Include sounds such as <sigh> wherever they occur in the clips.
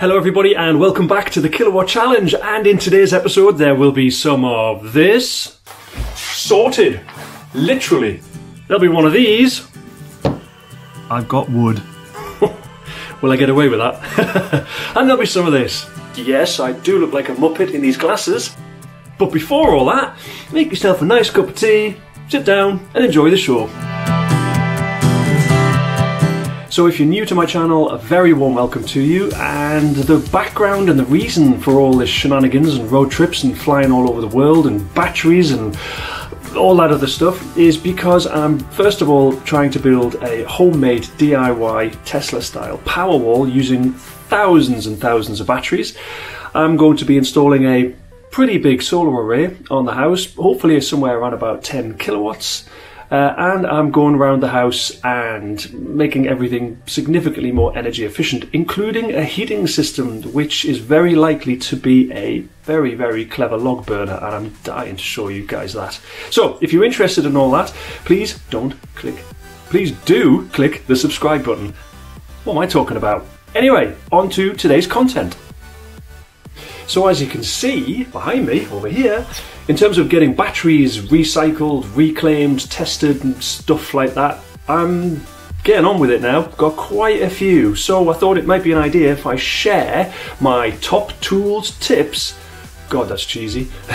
Hello, everybody, and welcome back to the Kilowatt Challenge. And in today's episode, there will be some of this sorted. Literally. There'll be one of these. I've got wood. <laughs> will I get away with that? <laughs> and there'll be some of this. Yes, I do look like a muppet in these glasses. But before all that, make yourself a nice cup of tea, sit down, and enjoy the show. So if you're new to my channel, a very warm welcome to you and the background and the reason for all this shenanigans and road trips and flying all over the world and batteries and all that other stuff is because I'm first of all trying to build a homemade DIY Tesla style Powerwall using thousands and thousands of batteries. I'm going to be installing a pretty big solar array on the house, hopefully somewhere around about 10 kilowatts. Uh, and I'm going around the house and making everything significantly more energy efficient, including a heating system, which is very likely to be a very, very clever log burner, and I'm dying to show you guys that. So, if you're interested in all that, please don't click. Please do click the subscribe button. What am I talking about? Anyway, on to today's content. So as you can see behind me over here, in terms of getting batteries recycled, reclaimed, tested and stuff like that, I'm getting on with it now. Got quite a few. So I thought it might be an idea if I share my top tools tips, God that's cheesy, <laughs>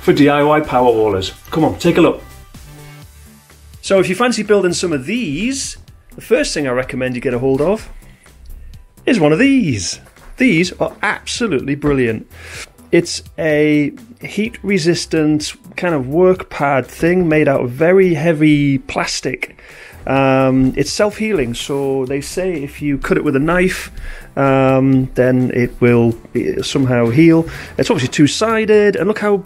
for DIY power wallers. Come on, take a look. So if you fancy building some of these, the first thing I recommend you get a hold of is one of these. These are absolutely brilliant. It's a heat resistant kind of work pad thing made out of very heavy plastic. Um, it's self healing, so they say if you cut it with a knife, um, then it will somehow heal. It's obviously two sided, and look how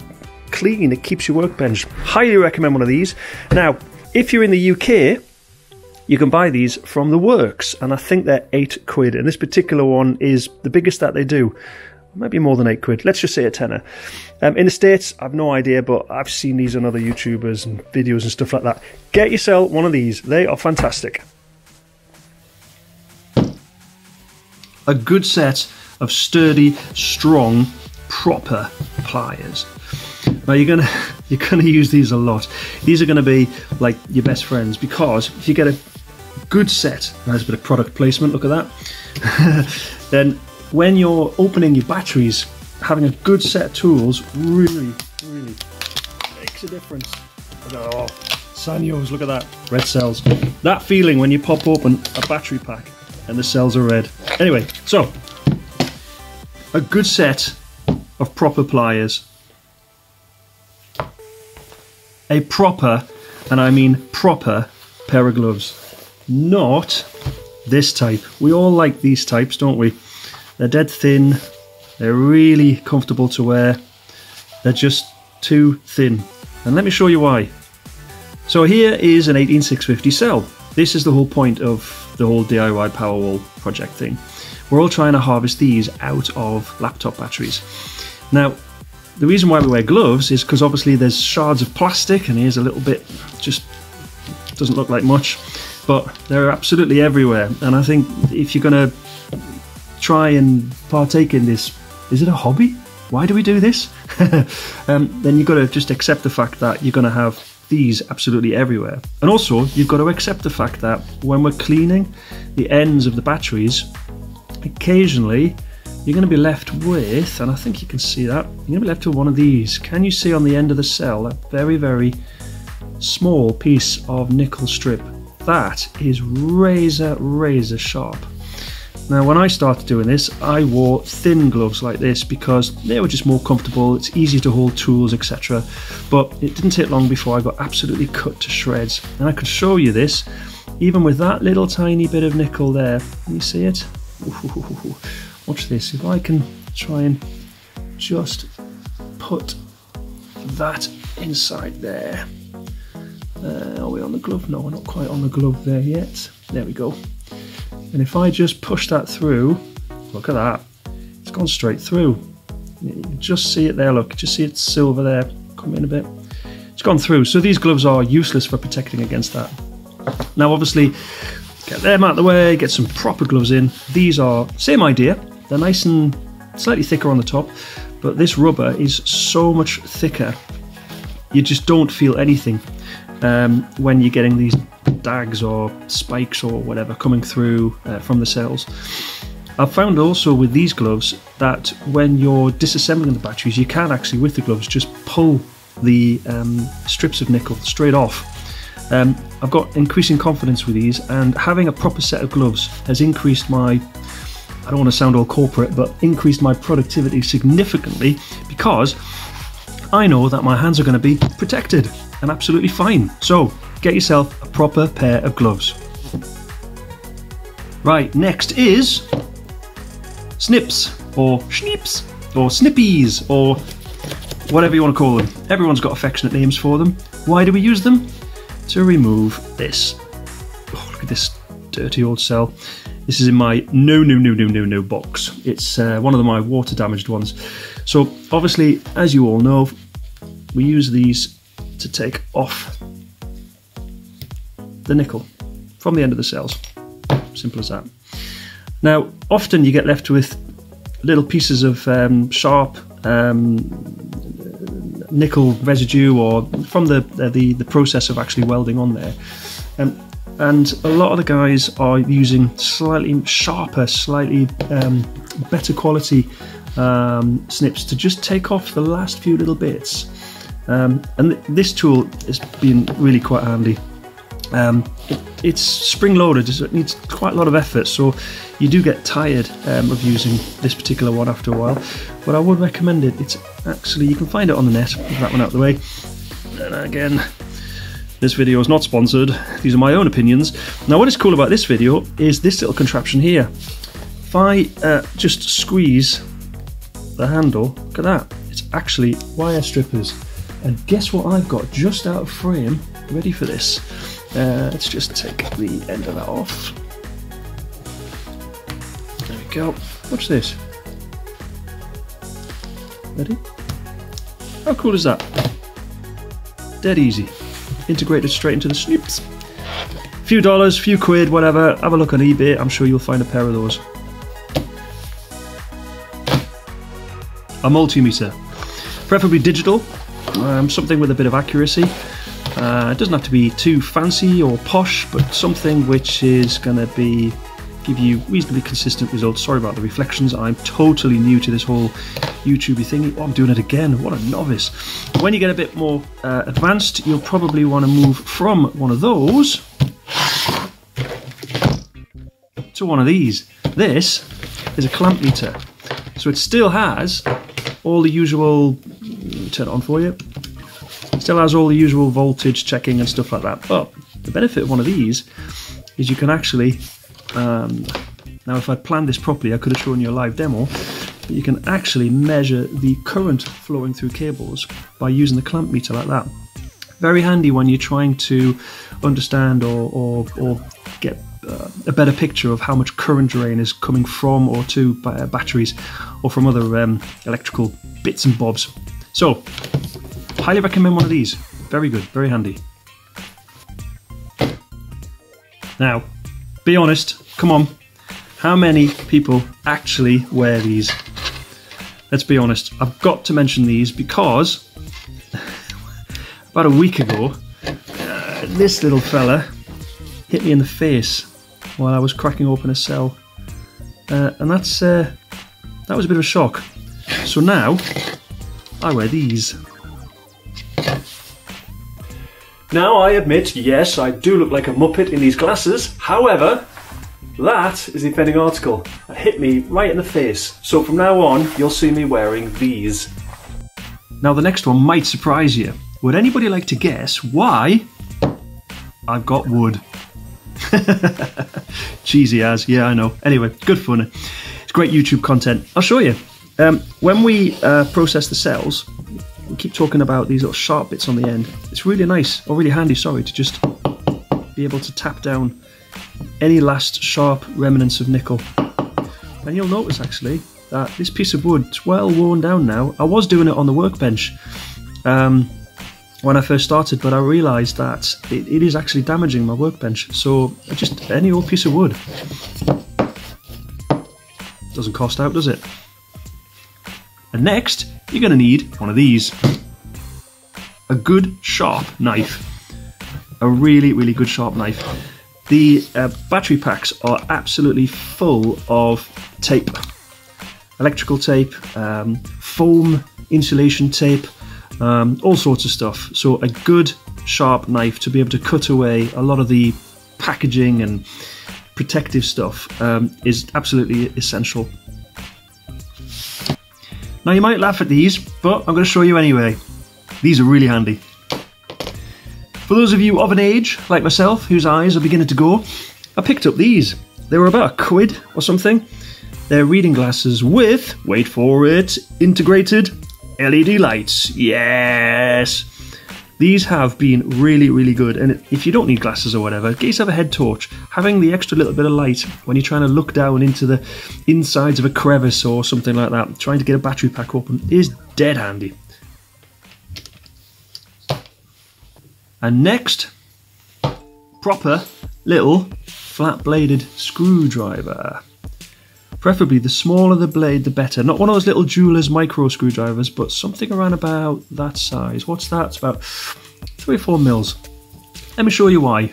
clean it keeps your workbench. Highly recommend one of these. Now, if you're in the UK, you can buy these from the works, and I think they're eight quid. And this particular one is the biggest that they do. Maybe more than eight quid. Let's just say a tenner. Um, in the States, I've no idea, but I've seen these on other YouTubers and videos and stuff like that. Get yourself one of these, they are fantastic. A good set of sturdy, strong, proper pliers. Now you're gonna <laughs> you're gonna use these a lot. These are gonna be like your best friends because if you get a good set. Nice bit of product placement, look at that. <laughs> then when you're opening your batteries, having a good set of tools really, really makes a difference. Oh, Sanyos, look at that. Red cells. That feeling when you pop open a battery pack and the cells are red. Anyway, so a good set of proper pliers. A proper, and I mean proper, pair of gloves not this type. We all like these types, don't we? They're dead thin, they're really comfortable to wear, they're just too thin. And let me show you why. So here is an 18650 cell. This is the whole point of the whole DIY Powerwall project thing. We're all trying to harvest these out of laptop batteries. Now, the reason why we wear gloves is because obviously there's shards of plastic and here's a little bit, just doesn't look like much but they're absolutely everywhere. And I think if you're going to try and partake in this, is it a hobby? Why do we do this? <laughs> um, then you've got to just accept the fact that you're going to have these absolutely everywhere. And also, you've got to accept the fact that when we're cleaning the ends of the batteries, occasionally you're going to be left with, and I think you can see that, you're going to be left with one of these. Can you see on the end of the cell that very, very small piece of nickel strip? That is razor, razor sharp. Now, when I started doing this, I wore thin gloves like this because they were just more comfortable, it's easier to hold tools, etc. But it didn't take long before I got absolutely cut to shreds. And I could show you this, even with that little tiny bit of nickel there. Can you see it? Ooh, watch this. If I can try and just put that inside there. Uh, are we on the glove? No, we're not quite on the glove there yet. There we go. And if I just push that through, look at that. It's gone straight through. You just see it there, look. Just see it silver there. Come in a bit. It's gone through. So these gloves are useless for protecting against that. Now, obviously, get them out of the way, get some proper gloves in. These are same idea. They're nice and slightly thicker on the top, but this rubber is so much thicker. You just don't feel anything um, when you're getting these dags or spikes or whatever coming through uh, from the cells. I've found also with these gloves that when you're disassembling the batteries, you can actually, with the gloves, just pull the um, strips of nickel straight off. Um, I've got increasing confidence with these, and having a proper set of gloves has increased my I don't want to sound all corporate, but increased my productivity significantly because I know that my hands are going to be protected and absolutely fine. So get yourself a proper pair of gloves. Right, next is snips or schnips or snippies or whatever you want to call them. Everyone's got affectionate names for them. Why do we use them? To remove this. Oh, look at this dirty old cell. This is in my no, no, no, no, no, no box. It's uh, one of my water damaged ones. So obviously, as you all know, we use these to take off the nickel from the end of the cells. Simple as that. Now, often you get left with little pieces of um, sharp um, nickel residue or from the, uh, the, the process of actually welding on there. Um, and a lot of the guys are using slightly sharper, slightly um, better quality um, snips to just take off the last few little bits. Um, and th this tool has been really quite handy. Um, it, it's spring loaded, so it needs quite a lot of effort, so you do get tired um, of using this particular one after a while. But I would recommend it. It's actually, you can find it on the net, that one out of the way. And again, this video is not sponsored, these are my own opinions. Now what is cool about this video is this little contraption here. If I uh, just squeeze the handle, look at that, it's actually wire strippers. And guess what I've got just out of frame, ready for this. Uh, let's just take the end of that off. There we go. Watch this. Ready? How cool is that? Dead easy integrated straight into the snoops. Few dollars, few quid, whatever. Have a look on eBay. I'm sure you'll find a pair of those. A multimeter, preferably digital, um, something with a bit of accuracy. Uh, it doesn't have to be too fancy or posh, but something which is going to be give you reasonably consistent results. Sorry about the reflections. I'm totally new to this whole YouTubey thing. Oh, I'm doing it again. What a novice. When you get a bit more uh, advanced, you'll probably want to move from one of those to one of these. This is a clamp meter. So it still has all the usual, turn it on for you, still has all the usual voltage checking and stuff like that. But the benefit of one of these is you can actually um, now, if I'd planned this properly, I could have shown you a live demo. But you can actually measure the current flowing through cables by using the clamp meter like that. Very handy when you're trying to understand or, or, or get uh, a better picture of how much current drain is coming from or to batteries or from other um, electrical bits and bobs. So, highly recommend one of these. Very good, very handy. Now, be honest, come on. How many people actually wear these? Let's be honest. I've got to mention these because <laughs> about a week ago, uh, this little fella hit me in the face while I was cracking open a cell, uh, and that's uh, that was a bit of a shock. So now I wear these. Now, I admit, yes, I do look like a muppet in these glasses. However, that is the offending article. It hit me right in the face. So from now on, you'll see me wearing these. Now, the next one might surprise you. Would anybody like to guess why I've got wood? <laughs> Cheesy as, yeah, I know. Anyway, good fun. It's great YouTube content. I'll show you. Um, when we uh, process the cells, we keep talking about these little sharp bits on the end. It's really nice, or really handy, sorry, to just be able to tap down any last sharp remnants of nickel. And you'll notice actually that this piece of wood is well worn down now. I was doing it on the workbench um, when I first started, but I realised that it, it is actually damaging my workbench. So just any old piece of wood Doesn't cost out, does it? And next, you're going to need one of these. A good sharp knife. A really, really good sharp knife. The uh, battery packs are absolutely full of tape. Electrical tape, um, foam insulation tape, um, all sorts of stuff. So a good sharp knife to be able to cut away a lot of the packaging and protective stuff um, is absolutely essential. Now you might laugh at these, but I'm going to show you anyway. These are really handy. For those of you of an age, like myself, whose eyes are beginning to go, I picked up these. They were about a quid or something. They're reading glasses with, wait for it, integrated LED lights. Yes! These have been really, really good. And if you don't need glasses or whatever, get yourself a head torch. Having the extra little bit of light when you're trying to look down into the insides of a crevice or something like that, trying to get a battery pack open, is dead handy. And next, proper little flat bladed screwdriver. Preferably the smaller the blade, the better. Not one of those little jeweler's micro screwdrivers, but something around about that size. What's that? It's about three or four mils. Let me show you why.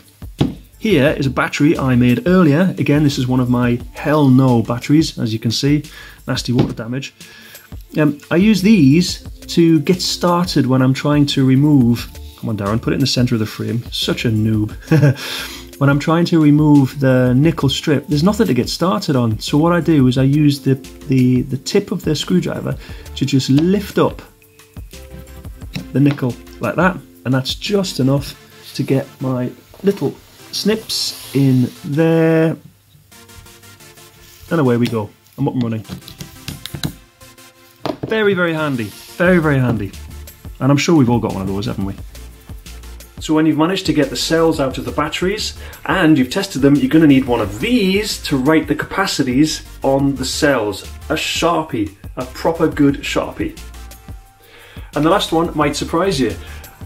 Here is a battery I made earlier. Again, this is one of my hell no batteries, as you can see. Nasty water damage. Um, I use these to get started when I'm trying to remove. Come on, Darren, put it in the center of the frame. Such a noob. <laughs> when I'm trying to remove the nickel strip, there's nothing to get started on. So what I do is I use the, the, the tip of the screwdriver to just lift up the nickel like that. And that's just enough to get my little snips in there. And away we go. I'm up and running. Very, very handy. Very, very handy. And I'm sure we've all got one of those, haven't we? So when you've managed to get the cells out of the batteries and you've tested them, you're going to need one of these to write the capacities on the cells. A Sharpie, a proper good Sharpie. And the last one might surprise you.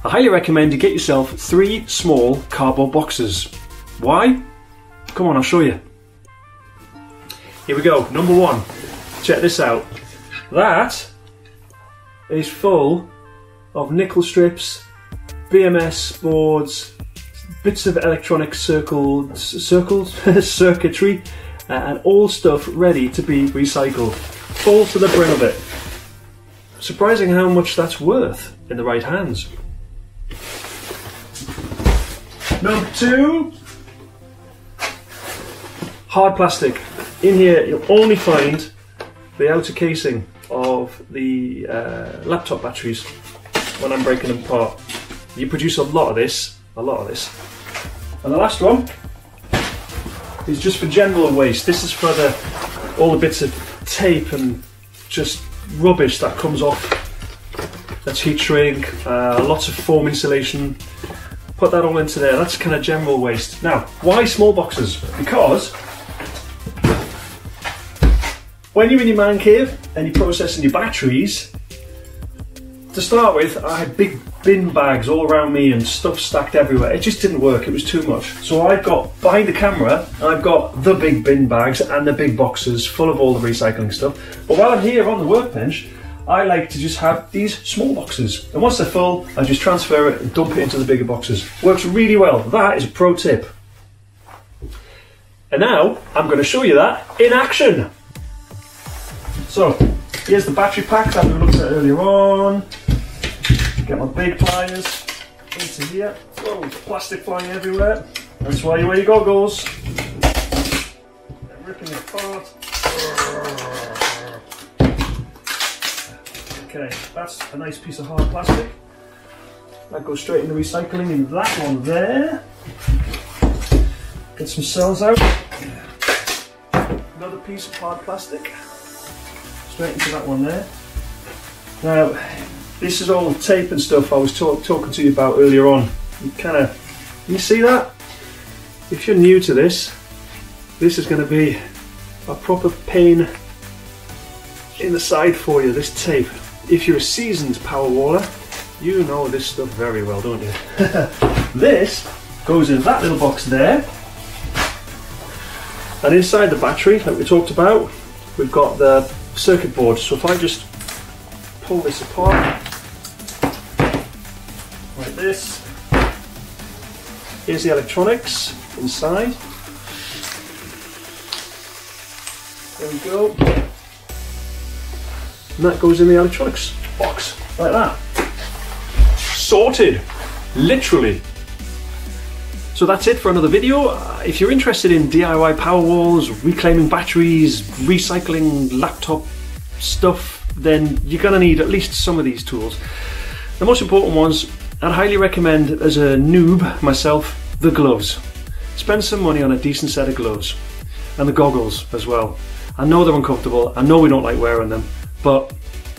I highly recommend you get yourself three small cardboard boxes. Why? Come on, I'll show you. Here we go, number one. Check this out. That is full of nickel strips BMS boards, bits of electronic circle, circles, <laughs> circuitry, uh, and all stuff ready to be recycled. Full to the brim of it. Surprising how much that's worth in the right hands. Number two, hard plastic. In here, you'll only find the outer casing of the uh, laptop batteries when I'm breaking them apart. You produce a lot of this, a lot of this. And the last one is just for general waste. This is for the all the bits of tape and just rubbish that comes off. That's heat shrink, uh, lots of foam insulation. Put that all into there. That's kind of general waste. Now, why small boxes? Because when you're in your man cave and you're processing your batteries, to start with, I had big bin bags all around me and stuff stacked everywhere. It just didn't work, it was too much. So I've got, behind the camera, I've got the big bin bags and the big boxes full of all the recycling stuff. But while I'm here on the workbench, I like to just have these small boxes. And once they're full, I just transfer it and dump it into the bigger boxes. Works really well. That is a pro tip. And now, I'm going to show you that in action. So, here's the battery pack that we looked at earlier on. Get my big pliers into here. Oh, plastic flying everywhere. That's why you wear your goggles. ripping it apart. Okay, that's a nice piece of hard plastic. That goes straight into recycling in that one there. Get some cells out. Another piece of hard plastic. Straight into that one there. Now, this is all tape and stuff I was talk, talking to you about earlier on. You kind of, you see that? If you're new to this, this is going to be a proper pain in the side for you, this tape. If you're a seasoned power waller, you know this stuff very well, don't you? <laughs> this goes in that little box there. And inside the battery, like we talked about, we've got the circuit board. So if I just pull this apart this, here's the electronics inside. There we go. And that goes in the electronics box, like that. Sorted, literally. So that's it for another video. Uh, if you're interested in DIY power walls, reclaiming batteries, recycling laptop stuff, then you're gonna need at least some of these tools. The most important ones, I'd highly recommend as a noob myself, the gloves. Spend some money on a decent set of gloves and the goggles as well. I know they're uncomfortable, I know we don't like wearing them, but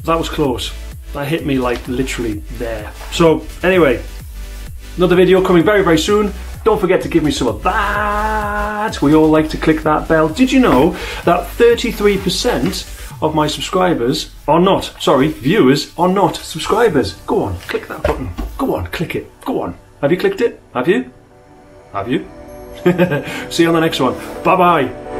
that was close. That hit me like literally there. So anyway, another video coming very, very soon. Don't forget to give me some of that. We all like to click that bell. Did you know that 33% of my subscribers are not, sorry, viewers are not subscribers? Go on, click that button. Go on, click it. Go on. Have you clicked it? Have you? Have you? <laughs> See you on the next one. Bye bye.